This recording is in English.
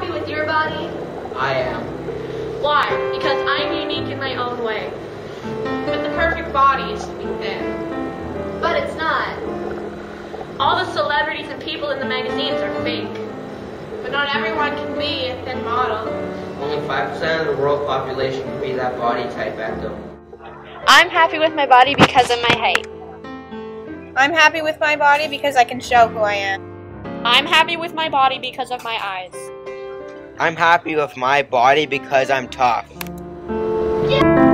with your body? I am. Why? Because I'm unique in my own way. But the perfect body is to be thin. But it's not. All the celebrities and people in the magazines are fake. But not everyone can be a thin model. Only 5% of the world population can be that body type, Ecto. I'm happy with my body because of my height. I'm happy with my body because I can show who I am. I'm happy with my body because of my eyes. I'm happy with my body because I'm tough. Yeah.